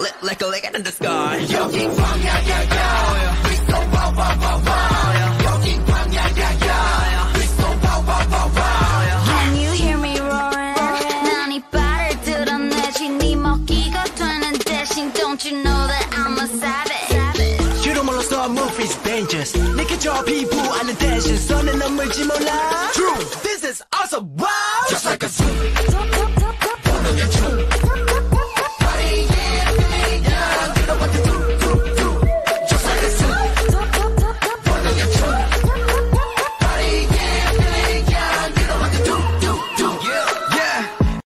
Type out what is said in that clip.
li- like a lick in the sky. 여기 광야야야 We so wow wow wow wow. 여기 광야야야 We so wow wow wow wow. Can you hear me roaring? 난 이빨을 드러내지 네 먹기가 되는 대신 Don't you know that I'm a savage? You don't is dangerous. 내게 movies 피부 안에 대신 손에 넘을지 몰라. True This is awesome wow. Just like a zoo.